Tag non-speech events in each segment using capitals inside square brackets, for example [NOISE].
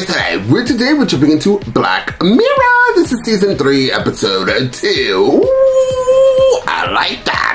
today. We're today we're jumping into Black Mirror. This is season three, episode two. Ooh, I like that.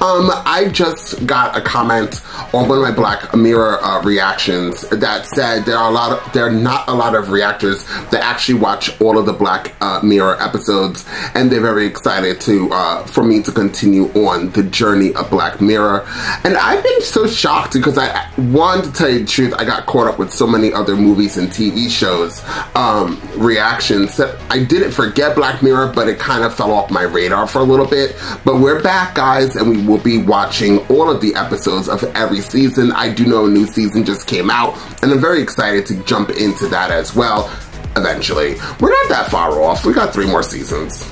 Um, I just got a comment on one of my Black Mirror uh, reactions that said there are a lot of there are not a lot of reactors that actually watch all of the Black uh, Mirror episodes, and they're very excited to uh, for me to continue on the journey of Black Mirror. And I've been so shocked because I one to tell you the truth, I got caught up with so many other movies and TV shows um, reactions that I didn't forget Black Mirror, but it kind of fell off my radar for a little bit. But we're back, guys, and we will be watching all of the episodes of every season. I do know a new season just came out, and I'm very excited to jump into that as well eventually. We're not that far off. We got three more seasons.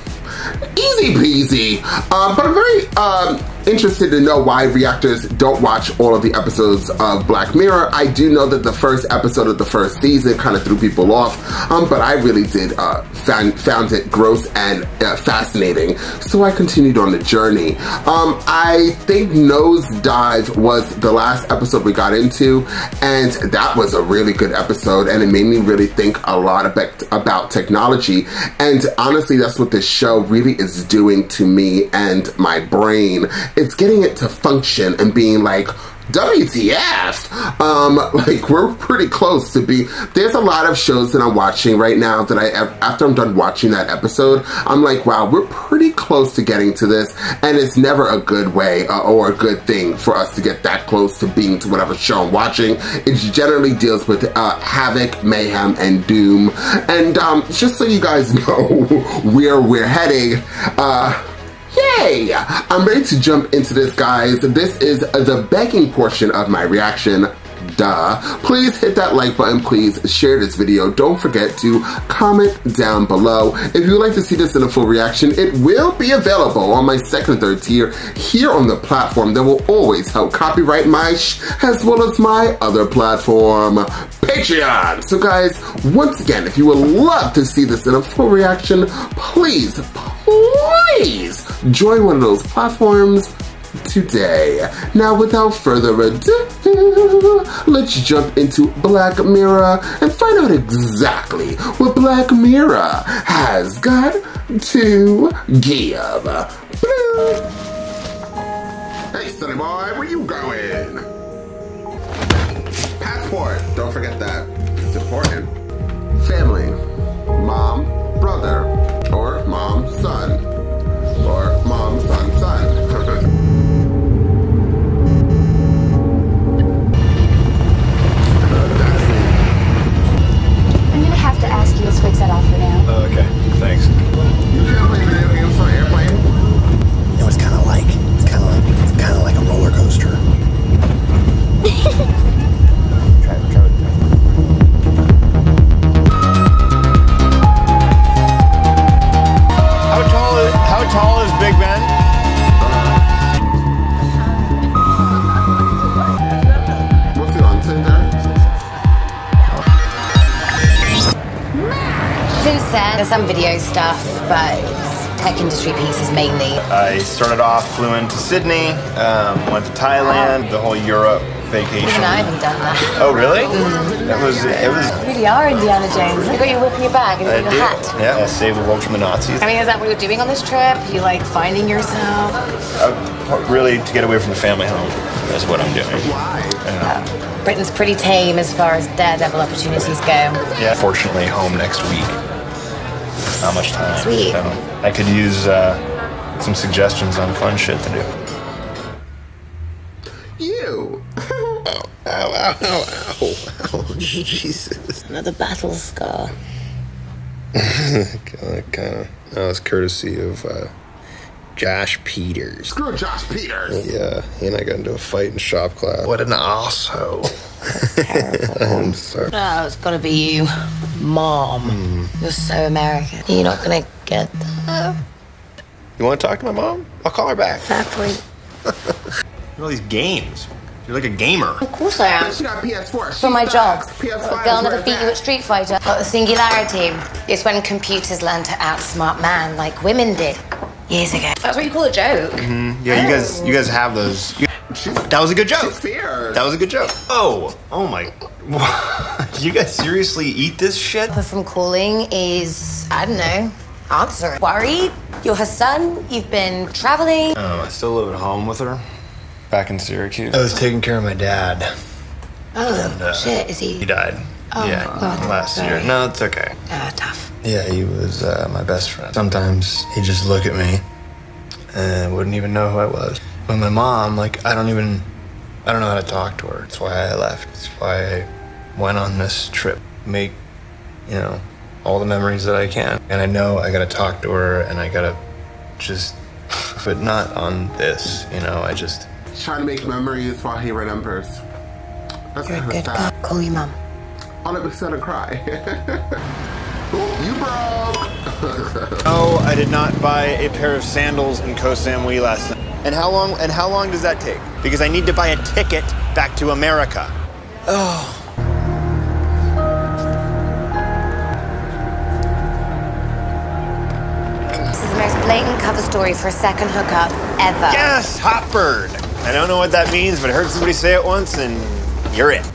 Easy peasy. Um, but I'm very um, interested to know why reactors don't watch all of the episodes of Black Mirror. I do know that the first episode of the first season kind of threw people off, um, but I really did uh, found, found it gross and uh, fascinating. So I continued on the journey. Um, I think Nosedive was the last episode we got into, and that was a really good episode, and it made me really think a lot about, about technology. And honestly, that's what this show really is doing to me and my brain it's getting it to function and being like, WTF? Um, like we're pretty close to be. There's a lot of shows that I'm watching right now that I, after I'm done watching that episode, I'm like, wow, we're pretty close to getting to this, and it's never a good way uh, or a good thing for us to get that close to being to whatever show I'm watching. It generally deals with uh, havoc, mayhem, and doom, and um, just so you guys [LAUGHS] know where we're heading. Uh, Yay! I'm ready to jump into this, guys. This is the begging portion of my reaction duh. Please hit that like button, please share this video. Don't forget to comment down below. If you would like to see this in a full reaction, it will be available on my second and third tier here on the platform that will always help copyright my as well as my other platform, Patreon. So guys, once again, if you would love to see this in a full reaction, please, please join one of those platforms today. Now, without further ado, [LAUGHS] let's jump into Black Mirror and find out exactly what Black Mirror has got to give. Hey, sonny boy, where you going? Passport, don't forget that. It's important. Family, mom, brother, or mom, son, mainly. I started off, flew into Sydney, um, went to Thailand, the whole Europe vacation. Even I haven't done that. Oh, really? Mm. That was, it was... You really are Indiana Jones. You got your whip in your bag and your hat. Yeah, I saved the world from the Nazis. I mean, is that what you're doing on this trip? You like finding yourself? Uh, really, to get away from the family home is what I'm doing. Why? Uh, Britain's pretty tame as far as daredevil opportunities go. Yeah, fortunately, home next week. Not much time. Sweet. So I could use uh, some suggestions on fun shit to do. You. [LAUGHS] ow, ow, ow, ow, ow. [LAUGHS] Jesus. Another battle scar. [LAUGHS] kind of. That was courtesy of uh, Josh Peters. Screw Josh Peters. Yeah, he and I got into a fight in shop class. What an asshole. I'm sorry. Oh, it's gotta be you. Mom. Mm. You're so American. You're not gonna get that. You wanna talk to my mom? I'll call her back. Fair point. all these games. You're like a gamer. Of course I am. She got PS4. For my job. PS5 Girl never beat you at Street Fighter. But the singularity is when computers learn to outsmart man like women did years ago. That's what you call a joke. Mm -hmm. Yeah, you guys, you guys have those. You She's, That was a good joke. fierce. That was a good joke. Oh, oh my. Did [LAUGHS] you guys seriously eat this shit? Her from calling is, I don't know, answer. Worried? You're her son? You've been traveling? Oh, I still live at home with her. Back in Syracuse. I was taking care of my dad. Oh, shit, is He he? died. Oh, yeah, God, last sorry. year. No, it's okay. Ah, tough. Yeah, he was uh, my best friend. Sometimes he'd just look at me and wouldn't even know who I was. But my mom, like, I don't even, I don't know how to talk to her. That's why I left. That's why I went on this trip. Make, you know, all the memories that I can. And I know I gotta talk to her and I gotta just, [LAUGHS] but not on this, you know, I just, trying to make memories while he remembers. That's You're a kind good of guy. sad. Call your mom. All of a sudden, cry. [LAUGHS] oh, you broke. [LAUGHS] No, I did not buy a pair of sandals in Koh Samui last night. And how long? And how long does that take? Because I need to buy a ticket back to America. This story for a second hookup ever. Yes, hot bird. I don't know what that means, but I heard somebody say it once, and you're it.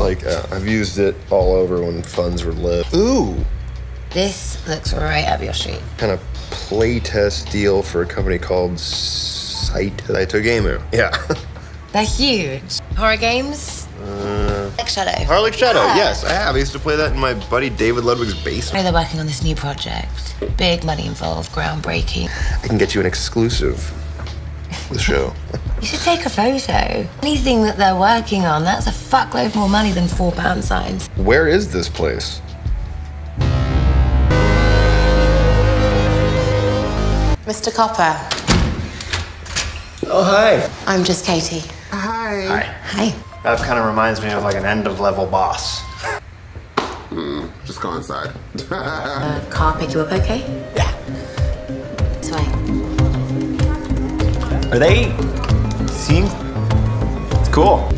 like, uh, I've used it all over when funds were low. Ooh, This looks right up your street. kind of playtest deal for a company called Sight Saito Gamer. Yeah. They're huge. Horror games? like Shadow. Harlech Shadow, Yeah. yes, I have. I used to play that in my buddy David Ludwig's basement. they're working on this new project. Big money involved, groundbreaking. I can get you an exclusive the show. [LAUGHS] You should take a photo. Anything that they're working on, that's a fuckload more money than four pound signs. Where is this place? Mr. Cooper, Oh, hi. I'm just Katie. Hi. Hi. Hi. That kind of reminds me of like an end of level boss. Just go inside. Uh, car pick you up okay? Yeah. This way. Are they seeing? It's cool.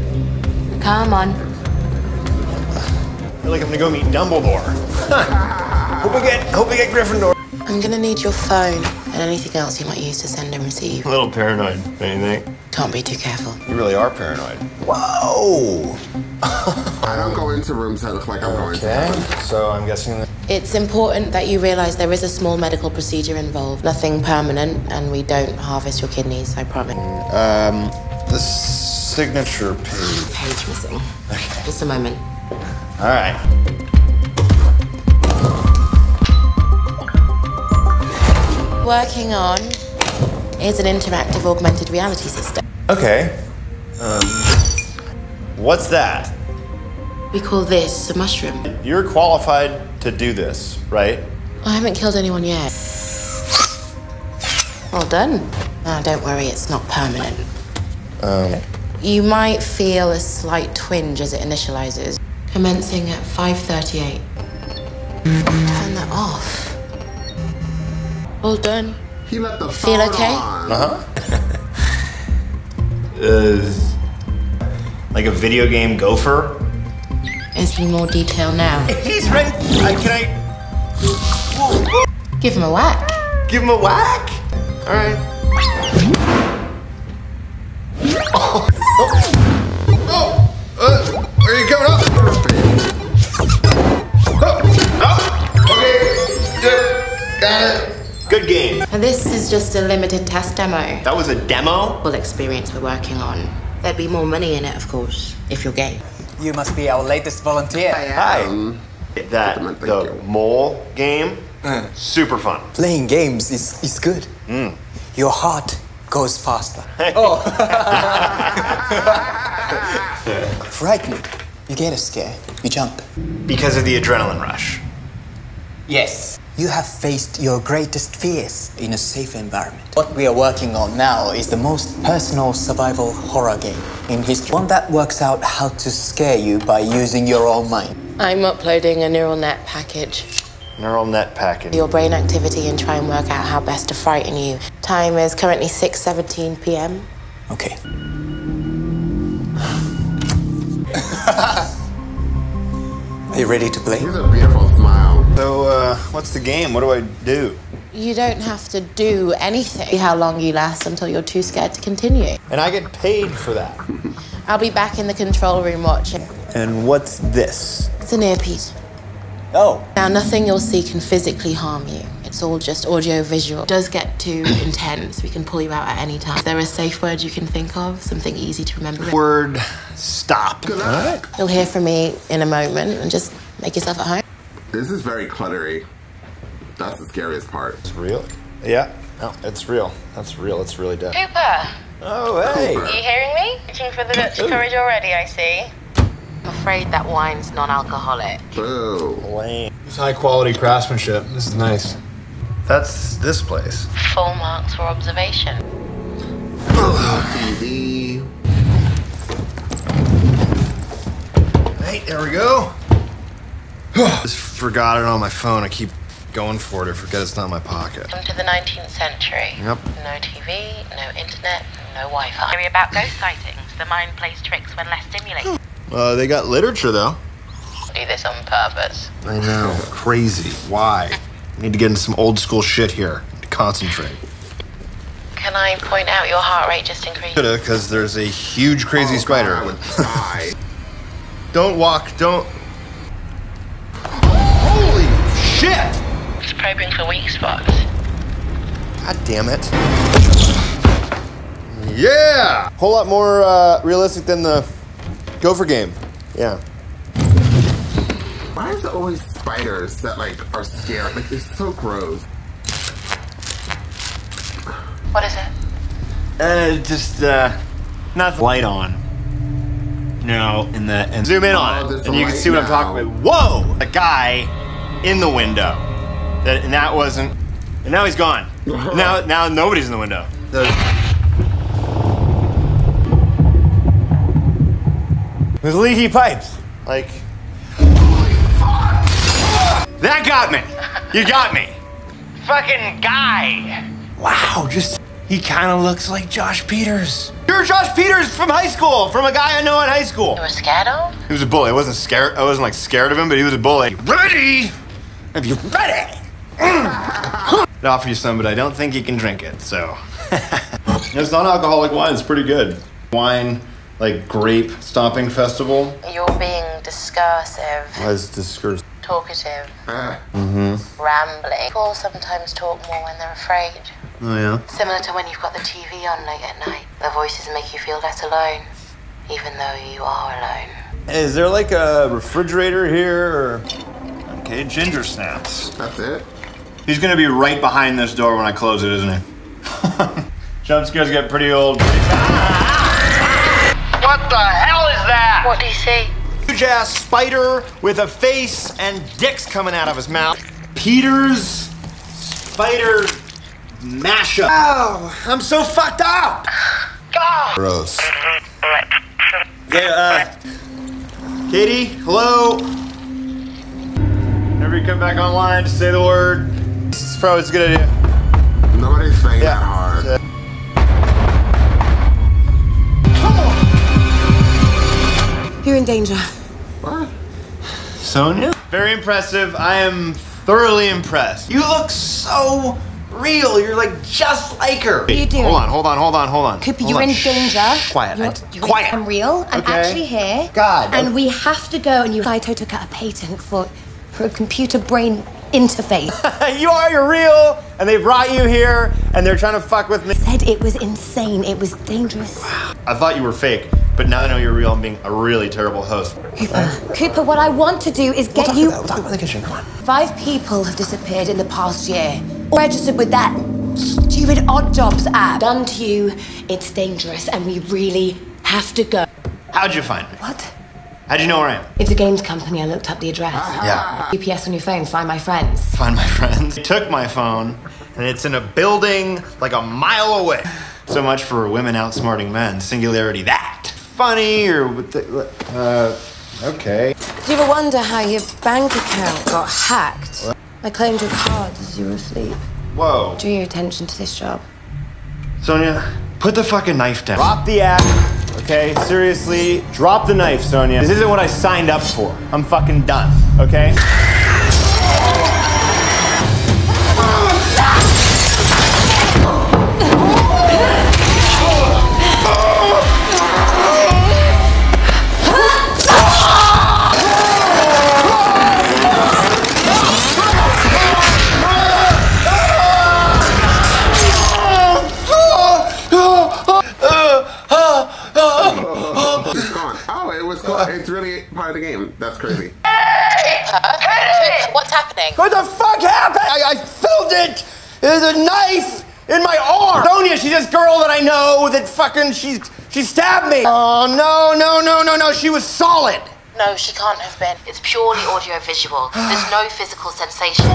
Come on. I feel like I'm gonna go meet Dumbledore. [LAUGHS] hope we get, hope we get Gryffindor. I'm gonna need your phone and anything else you might use to send and receive. A little paranoid, don't you think? Can't be too careful. You really are paranoid. Whoa. I don't go into rooms that look like I'm going to. Okay, so I'm guessing that. It's important that you realize there is a small medical procedure involved. Nothing permanent, and we don't harvest your kidneys, I promise. Um, the signature page. Page missing. Okay. Just a moment. All right. Working on is an interactive augmented reality system. Okay. Um, what's that? We call this a mushroom. You're qualified to do this, right? I haven't killed anyone yet. Well done. Ah, don't worry, it's not permanent. Um. You might feel a slight twinge as it initializes, commencing at 5:38. Turn that off. All done. He let the Feel phone okay? on. [LAUGHS] Uh, like a video game gopher? Is in more detail now. [LAUGHS] He's right. I, can I Give him a whack. give him a whack? All right. Game. And this is just a limited test demo. That was a demo. Full experience we're working on. There'd be more money in it, of course, if you're game. You must be our latest volunteer. Hi. Um, that Thank the mole game, uh. super fun. Playing games is, is good. Mm. Your heart goes faster. Oh. [LAUGHS] Frightened. You get a scare. You jump. Because of the adrenaline rush. Yes. You have faced your greatest fears in a safe environment. What we are working on now is the most personal survival horror game in history. One that works out how to scare you by using your own mind. I'm uploading a neural net package. Neural net package. your brain activity and try and work out how best to frighten you. Time is currently 6:17 p.m. Okay. are you ready to play? He's a beautiful smile. So, uh, what's the game? What do I do? You don't have to do anything. See how long you last until you're too scared to continue. And I get paid for that. I'll be back in the control room watching. And what's this? It's an earpiece. Oh. Now, nothing you'll see can physically harm you. It's all just audio visual. It does get too [COUGHS] intense. We can pull you out at any time. Is there a safe word you can think of? Something easy to remember? Word stop. Good luck. You'll hear from me in a moment and just make yourself at home. This is very cluttery. That's the scariest part. It's real? Yeah. No, it's real. That's real. It's really dead. Cooper, Oh, hey. are you hearing me? Reaching for the Dutch courage already, I see. I'm afraid that wine's non-alcoholic. Boo. Lame. It's high quality craftsmanship. This is nice. That's this place. Full marks for observation. TV. Hey, there we go. [SIGHS] Just forgot it on my phone. I keep going for it. I forget it's not in my pocket. Come to the 19th century. Yep. No TV, no internet, no Wi-Fi. Theory about ghost sightings. The mind plays tricks when less stimulated. Uh, they got literature though. Do this on purpose. I know. Crazy. Why? I need to get into some old school shit here to concentrate. Can I point out your heart rate just increased? Because there's a huge crazy Oh, spider. God, I would die. Don't walk. Don't. Shit! It's probing for weak spots. God damn it. Yeah! Whole lot more uh, realistic than the Gopher game. Yeah. Why is it always spiders that like are scary? Like they're so gross. What is it? Uh, just, uh, not the light on. No, in the, and zoom in on Oh, it. And you can light see what I'm talking about. Whoa! A guy in the window. That, and that wasn't, and now he's gone. [LAUGHS] now, now nobody's in the window. There's leaky pipes. Like, that got me. You got me. Fucking guy. Wow, just he kind of looks like Josh Peters. You're Josh Peters from high school, from a guy I know in high school. You were scared of? He was a bully. I wasn't scared. I wasn't like scared of him, but he was a bully. Ready? If you're ready. I'd offer you some, but I don't think you can drink it. So [LAUGHS] it's non-alcoholic wine. It's pretty good. Wine, like grape stomping festival. You're being discursive, Why is discourse? talkative, Ah, rambling. People sometimes talk more when they're afraid. Oh yeah. Similar to when you've got the TV on late at night. The voices make you feel less alone, even though you are alone. Is there like a refrigerator here? Or... Okay, ginger snaps. that's it. He's gonna be right behind this door when I close it, isn't he? [LAUGHS] Jump scares get pretty old. What the hell is that? What do you see? Huge ass spider with a face and dicks coming out of his mouth. Peter's spider mashup. Oh, I'm so fucked up. Gross. [LAUGHS] Yeah, uh, Katie, hello. Whenever you come back online, just say the word. It's probably it's a good idea. Nobody's playing Yeah. that hard. Yeah. You're in danger. What? Sonia? Very impressive. I am thoroughly impressed. You look so real. You're like just like her. What are you doing? Hold on, hold on, hold on, hold on. Cooper, Hold you're on. in Shh. danger. Quiet. You're, I- you're quiet. I'm real. I'm Okay. actually here. God, And okay. we have to go. And you, Saito took out a patent for for a computer brain interface. [LAUGHS] you are, you're real. And they brought you here and they're trying to fuck with me. Said it was insane. It was dangerous. I thought you were fake, but now I know you're real. I'm being a really terrible host. Cooper, Cooper, what I want to do is get you. We'll talk about the kitchen. Come on. Five people have disappeared in the past year. Registered with that stupid odd jobs app. Done to you. It's dangerous, and we really have to go. How'd you find me? What? How'd you know where I am? It's a games company. I looked up the address. Yeah. GPS on your phone. Find my friends. Find my [LAUGHS] friends. They took my phone, and it's in a building like a mile away. So much for women outsmarting men. Singularity that. Funny or what the, uh, okay. Do you ever wonder how your bank account got hacked? I claimed your cards as you were asleep. Whoa. Drew your attention to this job. Sonia, put the fucking knife down. Drop the act. Okay, seriously, drop the knife, Sonia. This isn't what I signed up for. I'm fucking done, okay? Fucking, that's crazy. Cooper, what's happening? What the fuck happened? I, I felt it. There's a knife in my arm. Sonia, she's this girl that I know that fucking she she stabbed me. Oh no no no no no! She was solid. No, she can't have been. It's purely audiovisual. There's no physical sensation.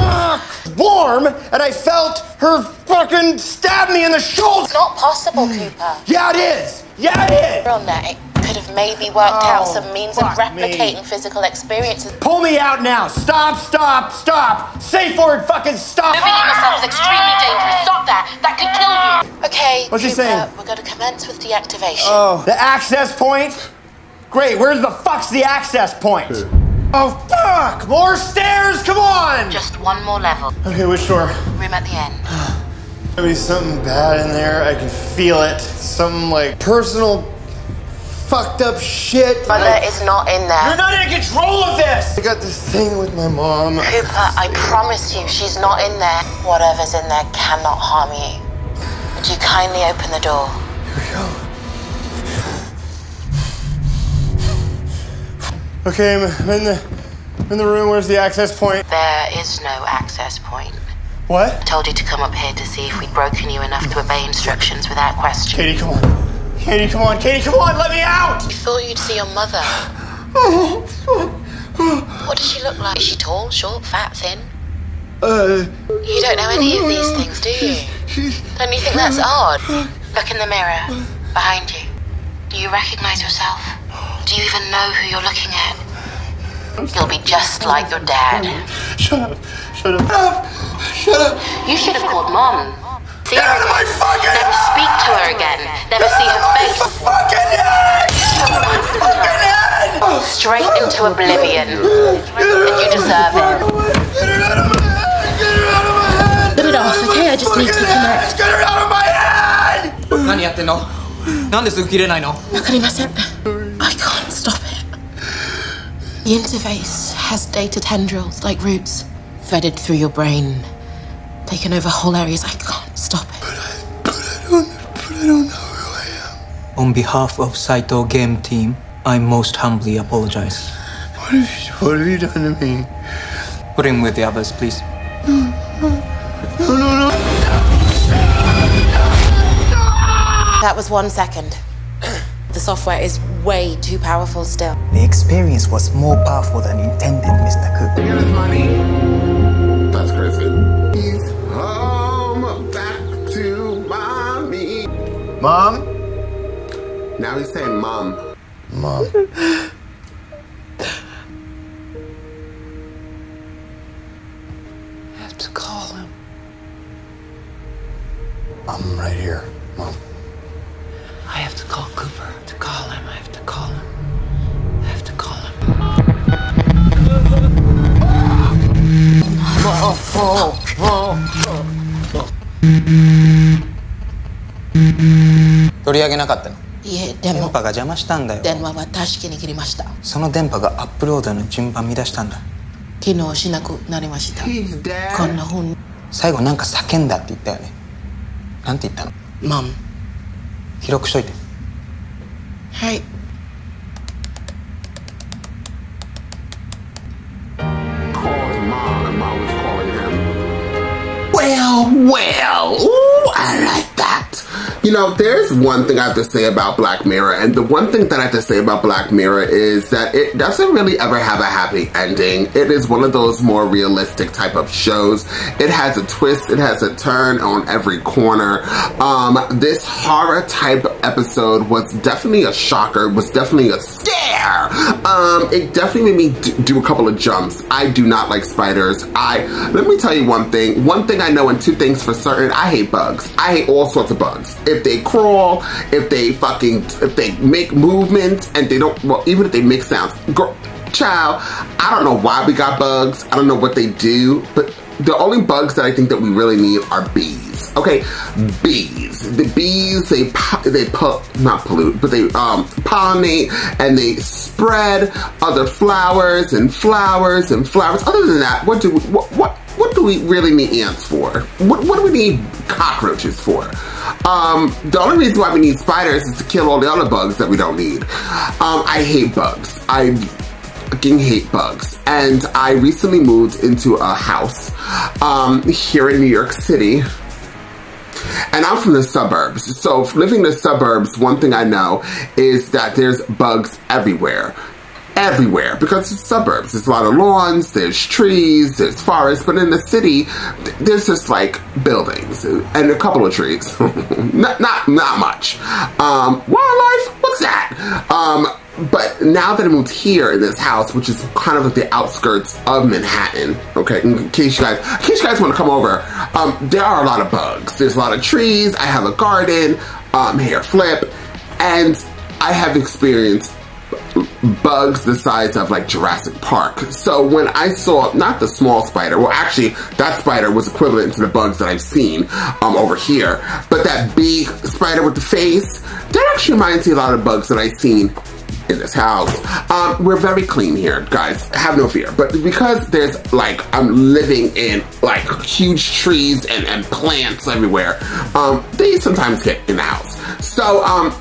Warm, and I felt her fucking stab me in the shoulder. It's not possible, Cooper. Yeah, it is. Yeah, it is. On that, it could have maybe worked out Oh, some means of fuck me. replicating physical experiences. Pull me out now. Stop, stop, stop. Say for it, fucking stop. Moving in yourself is extremely dangerous. Stop that. That could kill you. Okay, What's she Cooper, saying? we're going to commence with deactivation. Oh, the access point? Great, where's the fuck's the access point? Oh, fuck! More stairs, come on! Just one more level. Okay, which door? Room at the end. [SIGHS] Maybe something bad in there. I can feel it. Some like personal fucked up shit. Mother is not in there. You're not in control of this! I got this thing with my mom. Cooper, I promise you, she's not in there. Whatever's in there cannot harm you. Would you kindly open the door? Okay, I'm I'm in the I'm in the room. Where's the access point? There is no access point. What? I told you to come up here to see if we'd broken you enough to obey instructions without question. Katie, come on. Katie, come on. Katie, come on. Let me out. You thought you'd see your mother. What does she look like? Is she tall, short, fat, thin? Uh, You don't know any of these things, do you? she's. Don't you think that's odd? Look in the mirror behind you. Do you recognize yourself? Do you even know who you're looking at? You'll be just like your dad. Shut up. Shut up. Shut up. You should have called mom See her Get out of my again. fucking Never speak to her again. Never see her face. fucking head! fucking head! Straight into oblivion. And you deserve it. Get it out of my head! Get it out of my head! Get it off, okay? I just need to Fucking connect. head! Get it out of my head! 何やってんのなんですぐ切れないのわかりません I can't stop it The interface has data tendrils like roots threaded through your brain taken over whole areas I can't stop it On behalf of Saito Game Team, I most humbly apologize. What have you, what have you done to me? Put him with the others, please. No, no, no, no! That was one second. [CLEARS THROAT] The software is way too powerful still. The experience was more powerful than intended, Mr. Cook. Get money. Mom? Now he's saying mom. Mom. [LAUGHS] I have to call him. I'm right here, Mom. I have to call Cooper to call him. I have to call him. I have to call him. Oh, 取り上げなかったの？いえでも電波が邪魔したんだよ。電話は確かに切りましたその電波がアップロードの順番乱したんだ。機能しなくなりました.こんなふうに最後なんか叫んだって言ったよね。なんて言ったの？マン記録しといて。はい. Well, well, ooh, I like. You know, there's one thing I have to say about Black Mirror, and the one thing that I have to say about Black Mirror is that it doesn't really ever have a happy ending. It is one of those more realistic type of shows. It has a twist, it has a turn on every corner. Um, this horror type episode was definitely a shocker, was definitely a scare. Um, it definitely made me do a couple of jumps. I do not like spiders. I let me tell you one thing. One thing I know, and two things for certain. I hate bugs. I hate all sorts of bugs. If they crawl, if they fucking, if they make movements, and they don't, well, even if they make sounds, girl, child. I don't know why we got bugs. I don't know what they do, but the only bugs that I think that we really need are bees. Okay, bees. The bees they they pu- not pollute, but they um pollinate and they spread other flowers and flowers and flowers. Other than that, what do we, what what what do we really need ants for? What what do we need cockroaches for? Um, the only reason why we need spiders is to kill all the other bugs that we don't need. Um, I hate bugs. I fucking hate bugs. And I recently moved into a house um, here in New York City. And I'm from the suburbs. So living in the suburbs, one thing I know is that there's bugs everywhere everywhere because it's suburbs. There's a lot of lawns, there's trees, there's forests, but in the city, there's just like buildings and a couple of trees. [LAUGHS] not, not, not much. Um, wildlife, what's that? Um, but now that I moved here in this house, which is kind of like the outskirts of Manhattan, okay, in case you guys, in case you guys want to come over, um, there are a lot of bugs. There's a lot of trees. I have a garden, um, hair flip, and I have experienced bugs the size of like Jurassic Park. So when I saw, not the small spider, well actually that spider was equivalent to the bugs that I've seen um, over here, but that big spider with the face, that actually reminds me a lot of bugs that I've seen in this house. Um, we're very clean here, guys. Have no fear. But because there's like, I'm living in like huge trees and, and plants everywhere, um, they sometimes get in the house. So, um,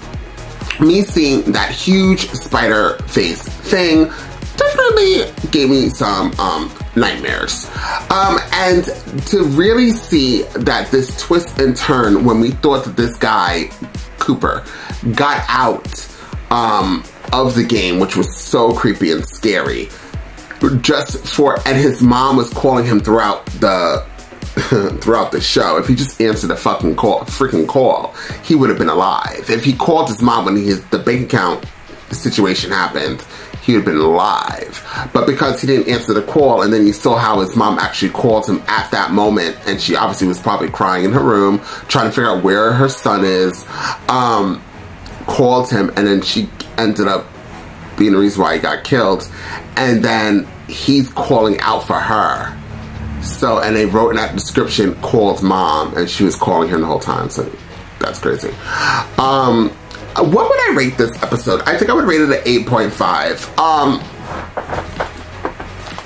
me seeing that huge spider face thing definitely gave me some um, nightmares. Um, and to really see that this twist and turn when we thought that this guy, Cooper, got out um, of the game, which was so creepy and scary, just for, and his mom was calling him throughout the [COUGHS] throughout the show. If he just answered the fucking call, freaking call, he would have been alive. If he called his mom when his the bank account situation happened, he would have been alive. But because he didn't answer the call, and then you saw how his mom actually called him at that moment, and she obviously was probably crying in her room, trying to figure out where her son is, um, called him, and then she ended up being the reason why he got killed. And then he's calling out for her so, and they wrote in that description, called mom, and she was calling him the whole time. So, that's crazy. Um, what would I rate this episode? I think I would rate it at 8.5. Um,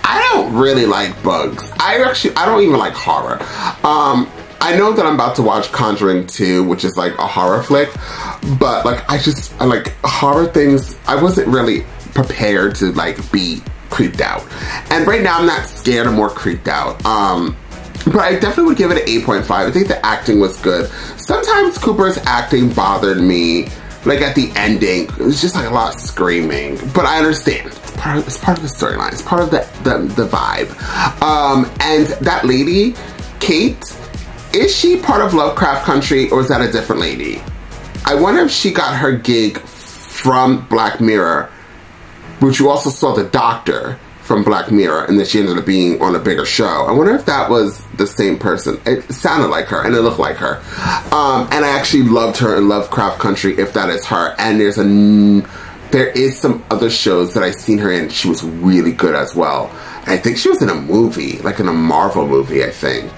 I don't really like bugs. I actually, I don't even like horror. Um, I know that I'm about to watch Conjuring 2, which is like a horror flick, but like, I just, like horror things, I wasn't really prepared to like be creeped out. And right now I'm not scared, I'm more creeped out. Um, but I definitely would give it an 8.5. I think the acting was good. Sometimes Cooper's acting bothered me. Like at the ending, it was just like a lot of screaming. But I understand. It's part of, it's part of the storyline. It's part of the, the, the vibe. Um, and that lady, Kate, is she part of Lovecraft Country or is that a different lady? I wonder if she got her gig from Black Mirror but you also saw the doctor from Black Mirror, and then she ended up being on a bigger show. I wonder if that was the same person. It sounded like her, and it looked like her. Um, and I actually loved her in Lovecraft Country, if that is her. And there's a there is some other shows that I've seen her in. She was really good as well. And I think she was in a movie, like in a Marvel movie, I think.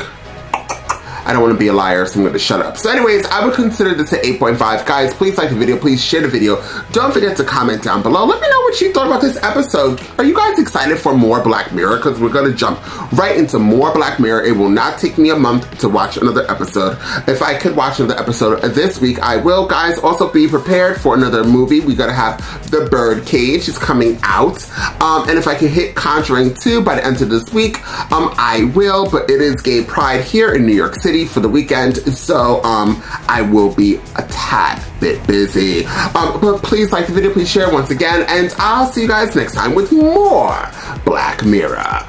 I don't want to be a liar, so I'm going to shut up. So anyways, I would consider this an 8.5. Guys, please like the video. Please share the video. Don't forget to comment down below. Let me know what you thought about this episode. Are you guys excited for more Black Mirror? Because we're going to jump right into more Black Mirror. It will not take me a month to watch another episode. If I could watch another episode this week, I will. Guys, also be prepared for another movie. We got to have The Birdcage. It's coming out. Um, and if I can hit Conjuring 2 by the end of this week, um, I will. But it is Gay Pride here in New York City for the weekend, so um, I will be a tad bit busy. Um, but please like the video, please share once again, and I'll see you guys next time with more Black Mirror.